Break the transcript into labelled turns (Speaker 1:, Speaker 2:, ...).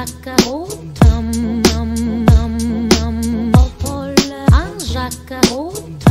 Speaker 1: Jacques Autant, Jean Jacques